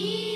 Eat.